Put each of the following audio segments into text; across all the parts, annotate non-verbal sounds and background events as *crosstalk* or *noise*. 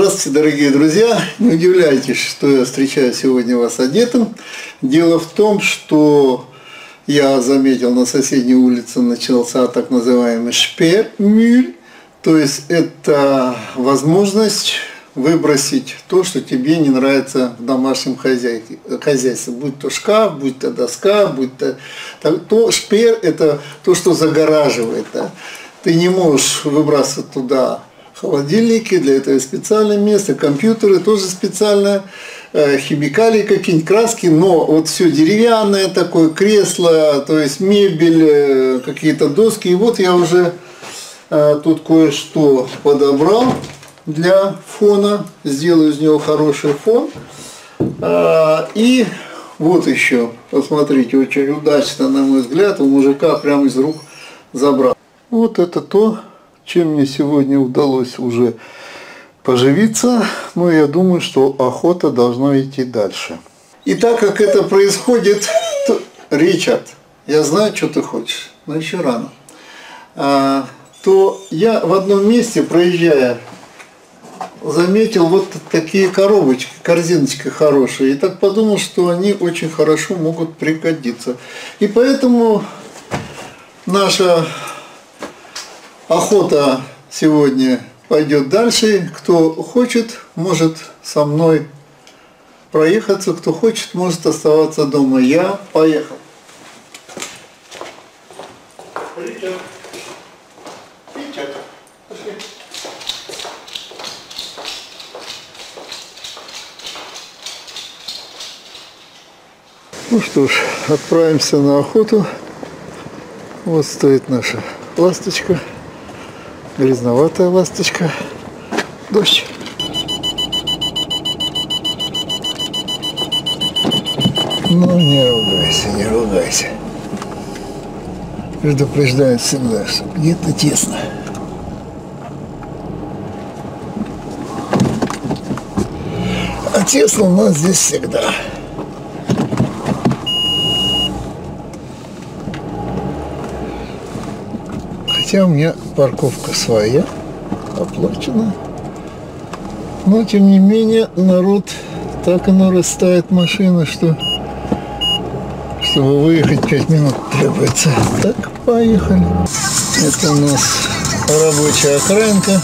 Здравствуйте, дорогие друзья! Не удивляйтесь, что я встречаю сегодня вас одетым. Дело в том, что я заметил на соседней улице начался так называемый шпермюль, то есть это возможность выбросить то, что тебе не нравится в домашнем хозяйстве. Будь то шкаф, будь то доска, будь то... то шпер – это то, что загораживает. Да? Ты не можешь выбрасывать туда холодильники, для этого специальное место, компьютеры тоже специальное, э, химикалии какие-нибудь, краски, но вот все деревянное такое, кресло, то есть мебель, э, какие-то доски. И вот я уже э, тут кое-что подобрал для фона, сделаю из него хороший фон. И вот еще, посмотрите, очень удачно, на мой взгляд, у мужика прямо из рук забрал. Вот это то, чем мне сегодня удалось уже поживиться, но я думаю, что охота должна идти дальше. И так как это происходит, то, Ричард, я знаю, что ты хочешь, но еще рано, а, то я в одном месте, проезжая, заметил вот такие коробочки, корзиночки хорошие, и так подумал, что они очень хорошо могут пригодиться. И поэтому наша охота сегодня пойдет дальше. Кто хочет, может со мной проехаться. Кто хочет, может оставаться дома. Я поехал. Ну что ж, отправимся на охоту. Вот стоит наша ласточка грязноватая ласточка. Дождь. Ну, не ругайся, не ругайся. Предупреждают всегда, что где-то тесно. А тесно у нас здесь всегда. Хотя у меня парковка своя, оплачена. Но, тем не менее, народ так и нарастает машина, что чтобы выехать 5 минут требуется. Так, поехали. Это у нас рабочая окраинка.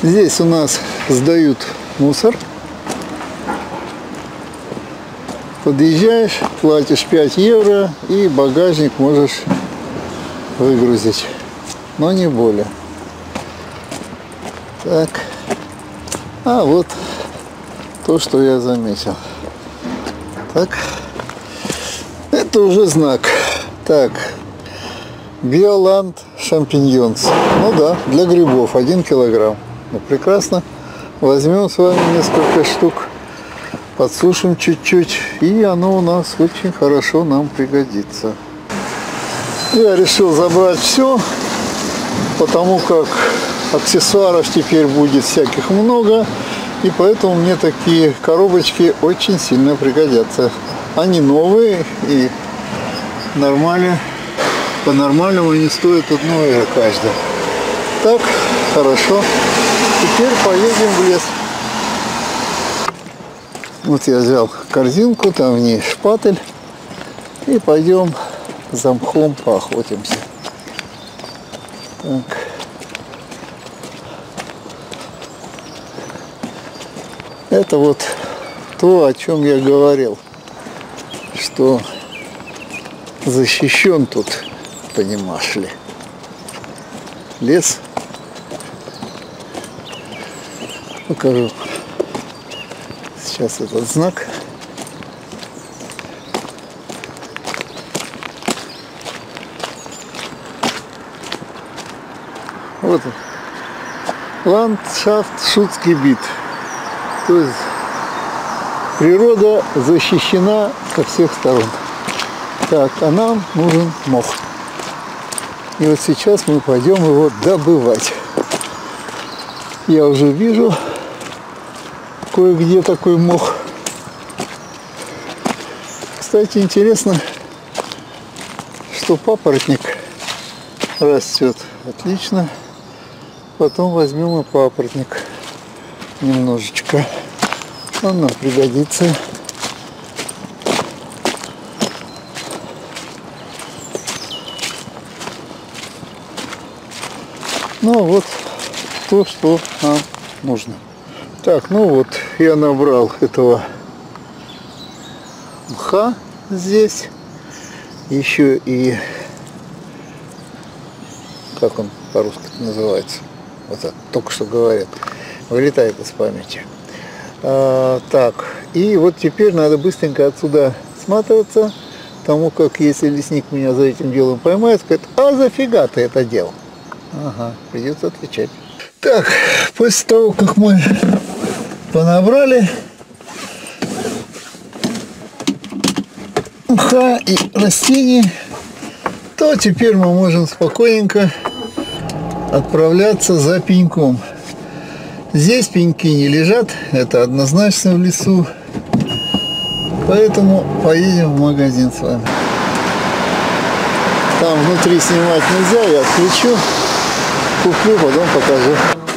Здесь у нас сдают мусор. Подъезжаешь, платишь 5 евро и багажник можешь выгрузить. Но не более. Так. А вот то, что я заметил. Так. Это уже знак. Так. Биоланд шампиньонс. Ну да, для грибов. Один килограмм. Ну, прекрасно. Возьмем с вами несколько штук, подсушим чуть-чуть, и оно у нас очень хорошо нам пригодится. Я решил забрать все, потому как аксессуаров теперь будет всяких много, и поэтому мне такие коробочки очень сильно пригодятся. Они новые и нормально, по-нормальному они стоят одно евро каждая. Так, хорошо. Теперь поедем в лес. Вот я взял корзинку, там в ней шпатель. И пойдем за мхом поохотимся. Так. Это вот то, о чем я говорил, что защищен тут, понимаешь ли, лес покажу сейчас этот знак. Вот он. Ландшафт Шутский бит. То есть Природа защищена со всех сторон. Так, а нам нужен мох. И вот сейчас мы пойдем его добывать. Я уже вижу кое-где такой мох. Кстати, интересно, что папоротник растет отлично. Потом возьмем и папоротник немножечко. Он нам пригодится. Ну вот то, что нам нужно. Так, ну вот я набрал этого мха здесь. Еще и как он по-русски называется. Вот это, только что говорят. Вылетает из памяти. А, так, и вот теперь надо быстренько отсюда сматываться, потому как если лесник меня за этим делом поймает, скажет, а зафига ты это делал? Ага, придется отвечать. Так, после того, как мы понабрали мха и растений, то теперь мы можем спокойненько отправляться за пеньком. Здесь пеньки не лежат, это однозначно в лесу. Поэтому поедем в магазин с вами. Там внутри снимать нельзя, я отключу. Куплю, потом покажу.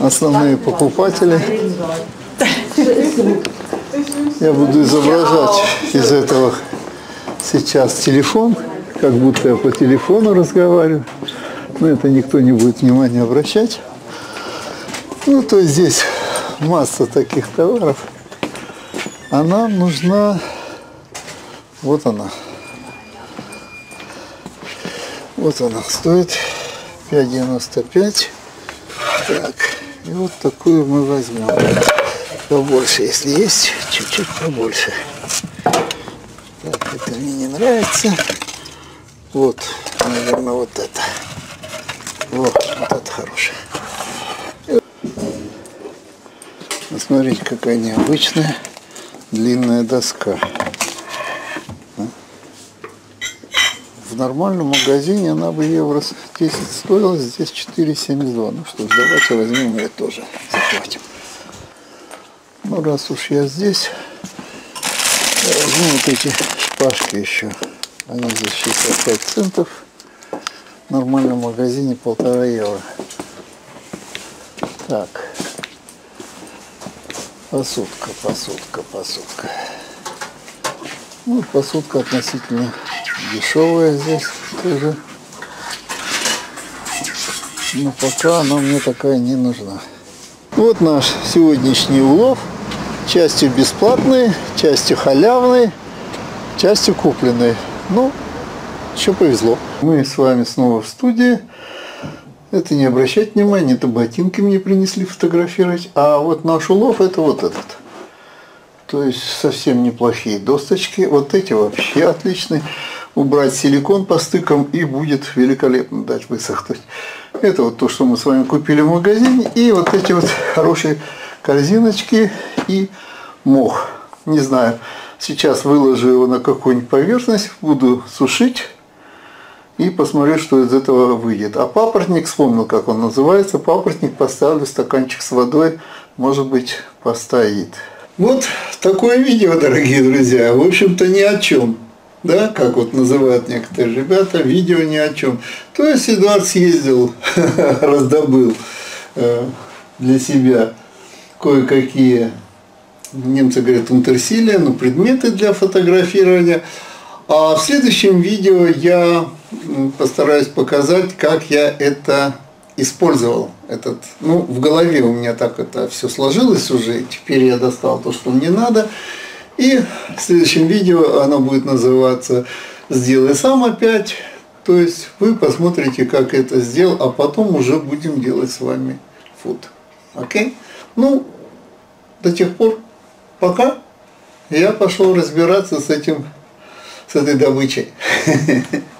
Основные покупатели. Я буду изображать из этого сейчас телефон, как будто я по телефону разговариваю. Но это никто не будет внимания обращать. Ну, то есть здесь масса таких товаров. А нам нужна... Вот она. Вот она стоит 5,95. Так, и вот такую мы возьмем. Побольше, если есть, чуть-чуть побольше. Так, это мне не нравится. Вот, наверное, вот это. Вот, вот это хорошее. Смотрите, какая необычная длинная доска. В нормальном магазине она бы евро 10 стоила, здесь 4,72. Ну что ж, давайте возьмем ее тоже, захватим. Ну раз уж я здесь, возьму вот эти шпажки еще. Они здесь 65 центов. В нормальном магазине полтора евро. Так. Посудка, посудка, посудка. Ну, посудка относительно дешевая здесь тоже. Но пока она мне такая не нужна. Вот наш сегодняшний улов. Частью бесплатный, частью халявный, частью купленный. Ну, еще повезло. Мы с вами снова в студии. Это не обращать внимания, это ботинки мне принесли фотографировать. А вот наш улов это вот этот. То есть совсем неплохие досточки. Вот эти вообще отличные убрать силикон по стыкам и будет великолепно дать высохнуть. Это вот то, что мы с вами купили в магазине. И вот эти вот хорошие корзиночки и мох. Не знаю, сейчас выложу его на какую-нибудь поверхность, буду сушить и посмотрю, что из этого выйдет. А папоротник, вспомнил, как он называется. Папоротник поставлю стаканчик с водой, может быть, постоит. Вот такое видео, дорогие друзья. В общем-то, ни о чем да, как вот называют некоторые ребята, видео ни о чем. То есть Эдуард съездил, *laughs* раздобыл э, для себя кое-какие, немцы говорят, унтерсилия, но предметы для фотографирования. А в следующем видео я постараюсь показать, как я это использовал. Этот, ну, в голове у меня так это все сложилось уже, теперь я достал то, что мне надо. И в следующем видео оно будет называться «Сделай сам опять». То есть вы посмотрите, как это сделал, а потом уже будем делать с вами фуд. Окей? Ну, до тех пор, пока я пошел разбираться с этим, с этой добычей. *laughs*